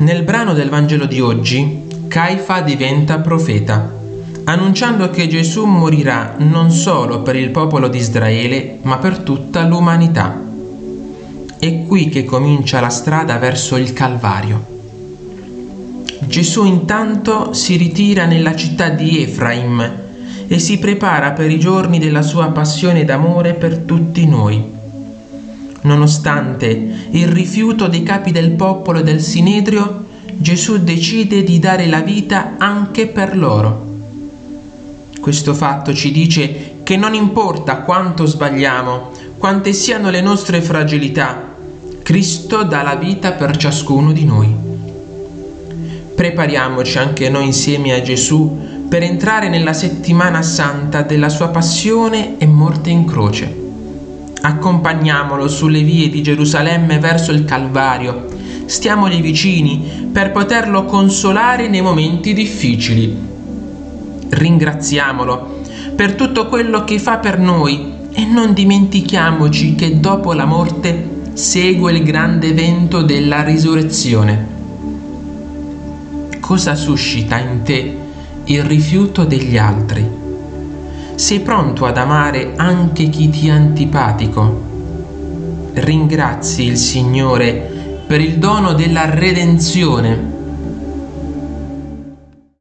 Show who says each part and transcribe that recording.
Speaker 1: Nel brano del Vangelo di oggi, Caifa diventa profeta, annunciando che Gesù morirà non solo per il popolo di Israele, ma per tutta l'umanità. È qui che comincia la strada verso il Calvario. Gesù intanto si ritira nella città di Efraim e si prepara per i giorni della sua passione d'amore per tutti noi Nonostante il rifiuto dei capi del popolo e del Sinedrio, Gesù decide di dare la vita anche per loro. Questo fatto ci dice che non importa quanto sbagliamo, quante siano le nostre fragilità, Cristo dà la vita per ciascuno di noi. Prepariamoci anche noi insieme a Gesù per entrare nella settimana santa della sua passione e morte in croce Accompagniamolo sulle vie di Gerusalemme verso il Calvario. Stiamogli vicini per poterlo consolare nei momenti difficili. Ringraziamolo per tutto quello che fa per noi e non dimentichiamoci che dopo la morte segue il grande evento della risurrezione. Cosa suscita in te il rifiuto degli altri? Sei pronto ad amare anche chi ti è antipatico. Ringrazi il Signore per il dono della redenzione